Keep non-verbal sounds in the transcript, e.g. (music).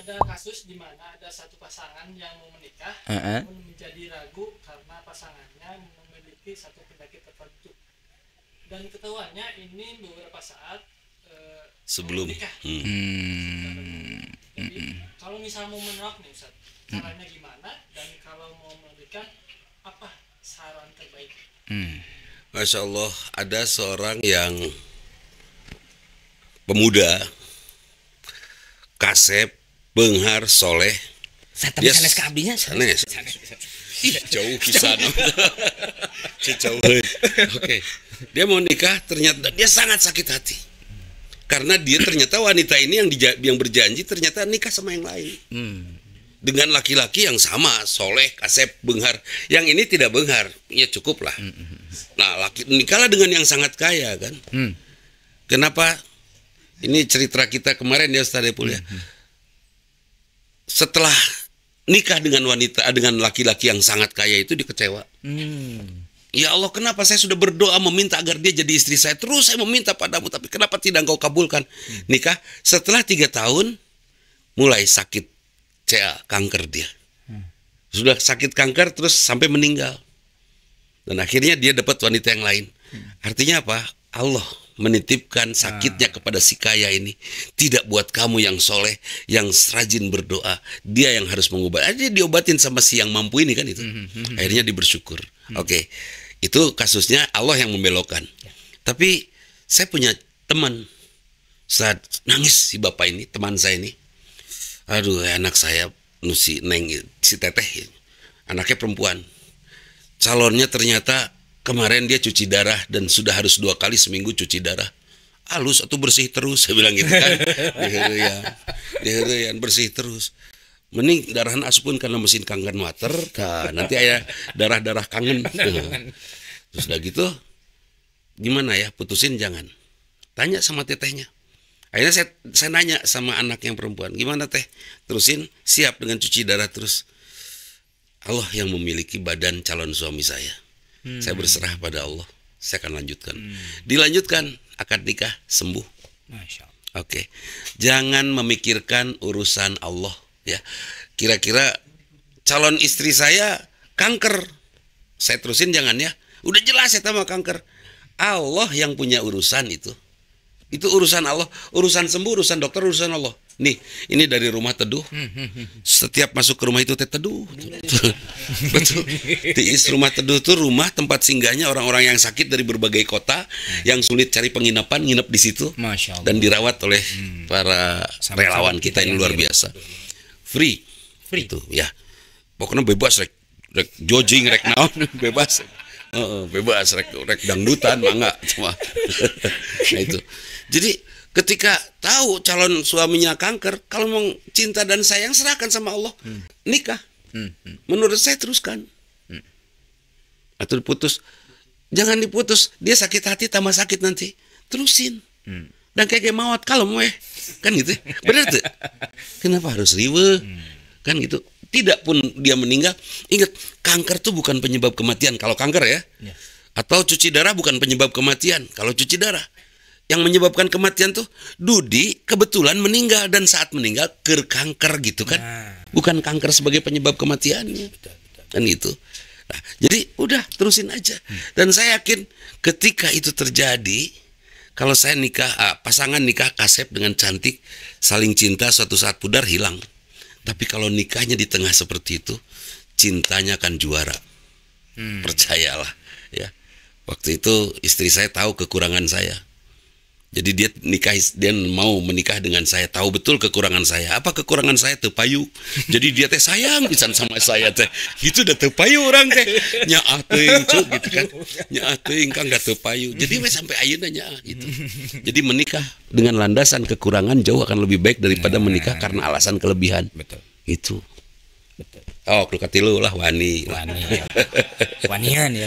ada kasus di mana ada satu pasangan yang mau menikah Heeh. namun menjadi ragu karena pasangannya memiliki satu penyakit tertentu dan ketahuannya ini beberapa saat eh, Sebelum. menikah Hmm. Hmm. jadi kalau misal mau menolak nih Ustaz caranya gimana dan kalau mau menikah apa saran terbaik Hmm. Masya Allah ada seorang yang pemuda kasep benghar soleh. Yes. sanes ke abdinya. sanes. Jauh pisan. Jauh (laughs) oke. Dia mau nikah ternyata dia sangat sakit hati. Karena dia ternyata wanita ini yang dija- yang berjanji ternyata nikah sama yang lain. Hmm. dengan laki-laki yang sama soleh kasep benghar. Yang ini tidak benghar. Ya cukup lah. Nah laki nikahlah dengan yang sangat kaya kan? Hmm. kenapa? Ini cerita kita kemarin ya Ustaz Epul ya setelah nikah dengan wanita dengan laki-laki yang sangat kaya itu dikecewa Hmm. Ya Allah, kenapa saya sudah berdoa meminta agar dia jadi istri saya? Terus saya meminta padamu, tapi kenapa tidak engkau kabulkan? Nikah setelah tiga tahun, mulai sakit CA, kanker dia. Sudah sakit kanker terus sampai meninggal. Dan akhirnya dia dapat wanita yang lain. Artinya apa? Allah menitipkan sakitnya kepada si kaya ini. Tidak buat kamu yang soleh yang rajin berdoa. Dia yang harus mengubah. Dia diobatin sama si yang mampu ini kan itu. Akhirnya dia bersyukur. Oke. Itu kasusnya Allah yang membelokkan. Tapi saya punya teman. Saat nangis si bapak ini teman saya ini. Aduh anak saya nusi neng si teteh anaknya perempuan. Calonnya ternyata kemarin dia cuci darah dan sudah harus dua kali seminggu cuci darah. Halus atau bersih terus (laughs) saya bilang gitu kan. Diherian diherian bersih terus. Mending darahan asupun karena mesin kangen water Nah, nanti ayah darah darah kangen. (laughs) Terus udah gitu gimana ya putusin jangan. Tanya sama tetehnya. Akhirnya saya saya nanya sama anak yang perempuan gimana teh? Terusin siap dengan cuci darah terus. Allah yang memiliki badan calon suami saya saya berserah pada Allah saya akan lanjutkan dilanjutkan akad nikah sembuh Masya Allah. Oke, jangan memikirkan urusan Allah ya. Kira-kira calon istri saya kanker, saya terusin jangan ya. Udah jelas ya sama kanker. Allah yang punya urusan itu. Itu urusan Allah, urusan sembuh, urusan dokter, urusan Allah. Nih, ini dari rumah teduh. Setiap masuk ke rumah itu teh teduh. (laughs) Betul. Tiis rumah teduh itu rumah tempat singgahnya orang-orang yang sakit dari berbagai kota, yang sulit cari penginapan, nginep di situ dan dirawat oleh para relawan kita kita ini yang luar biasa. Free. Free. Itu ya. Pokoknya bebas rek rek jogging rek naon (laughs) bebas. Heeh, bebas rek rek dangdutan mangga cuma. (laughs) nah itu. Jadi ketika tahu calon suaminya kanker, kalau mau cinta dan sayang serahkan sama Allah. Nikah. Hmm. Hmm. Menurut saya teruskan. Atau diputus. Jangan diputus. Dia sakit hati tambah sakit nanti. Terusin. Hmm. Dan kayak mawat kalau mau eh. Kan gitu. Benar tuh? (laughs) Kenapa harus riwe? Kan gitu. Tidak pun dia meninggal. Ingat, kanker tuh bukan penyebab kematian. Kalau kanker ya. Ya. Atau cuci darah bukan penyebab kematian. Kalau cuci darah. Yang menyebabkan kematian tuh Dudi kebetulan meninggal dan saat meninggal ker kanker gitu kan. Nah. Bukan kanker sebagai penyebab kematiannya. Kan itu. Nah, jadi udah terusin aja. Dan saya yakin ketika itu terjadi kalau saya nikah ah, pasangan nikah kasep dengan cantik saling cinta suatu saat pudar hilang. Tapi kalau nikahnya di tengah seperti itu cintanya akan juara. Hmm. Percayalah ya. Waktu itu istri saya tahu kekurangan saya. Jadi dia nikah dia mau menikah dengan saya tahu betul kekurangan saya. Apa kekurangan saya tepayu. Jadi dia teh sayang pisan sama saya teh. Gitu udah tepayu orang teh. Nyaah teuing cuk gitu kan. Teuing kan gak tepayu. Jadi we sampai ayeuna nyaah gitu. Jadi menikah dengan landasan kekurangan jauh akan lebih baik daripada menikah karena alasan kelebihan. Betul. Itu. Betul. Oh, lu katilu lah wani. Wani. Wanian ya.